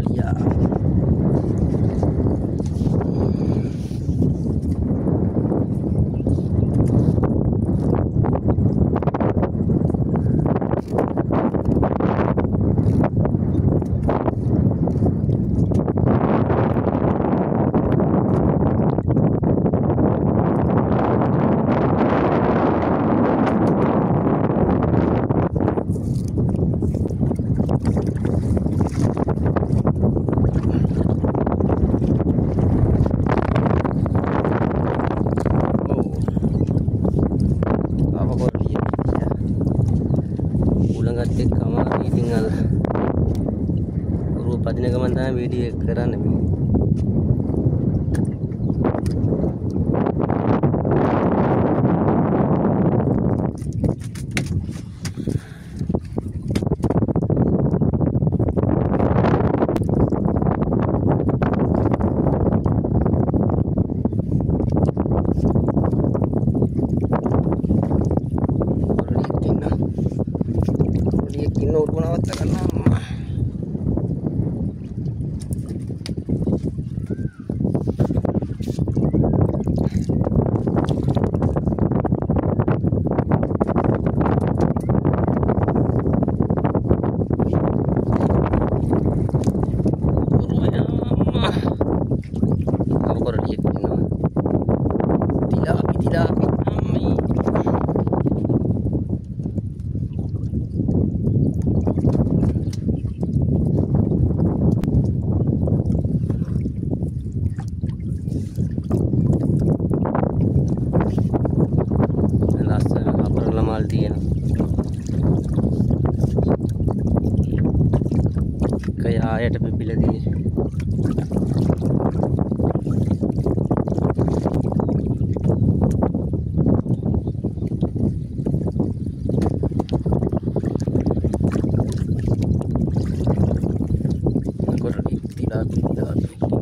里亚 ගත් එක්ක අමාරුයි. ඉතින් අර රුව පදින ගමන් තමයි වීඩියෝ එක කරන්න මේ. এটা বিপিলে দিয়ে Gracias.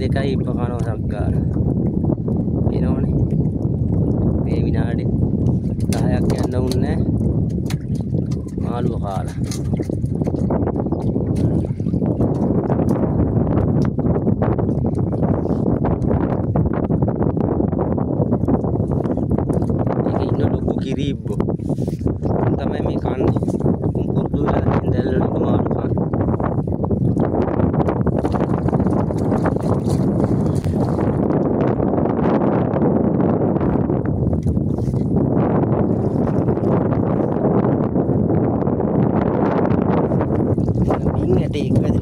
දෙකයි ඉපකනෝ සක්කාර එනවනේ මේ විනාඩි 10ක් යන්න උන්නේ මාළුව කාලා තිබ්බෝ. තමයි මේ කන්නේ. කුම්පුරුදු වෙලා තියෙන දැල්වල මාළු කන්නේ. ඇට එක්කද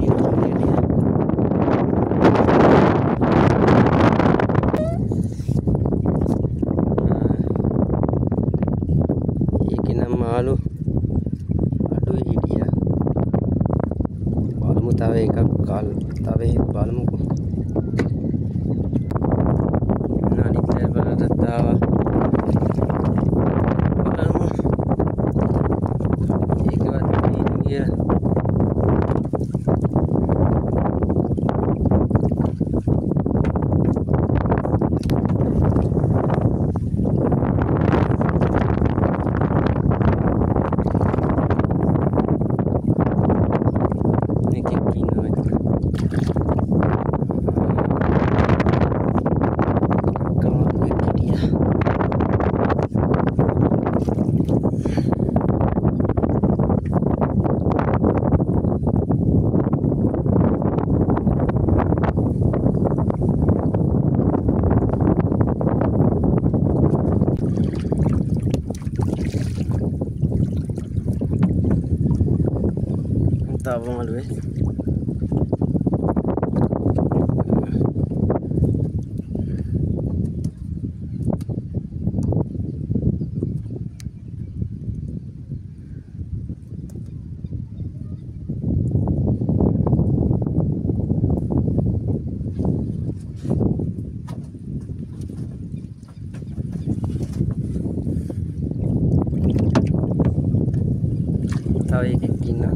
बताओ एक एक गिनना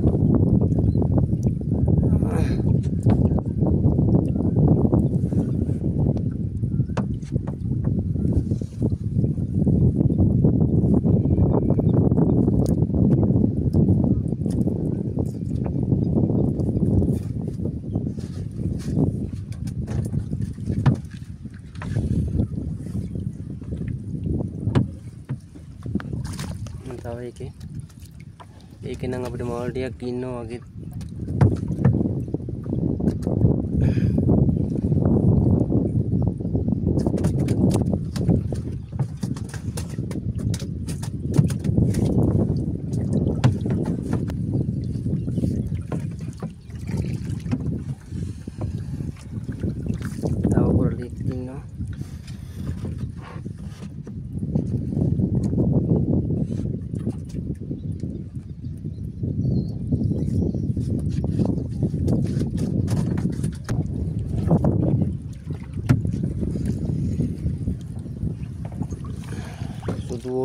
मतलब एक නම් අපිට මාල් ටිකක් ඉන්නවා වගේ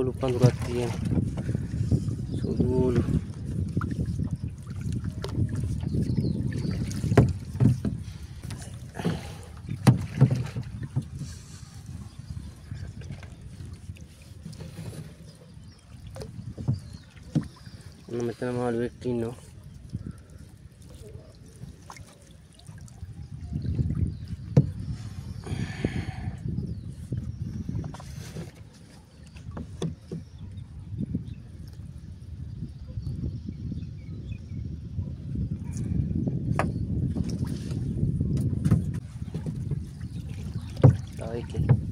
dulu panduratian so no me al வைக்கிறேன்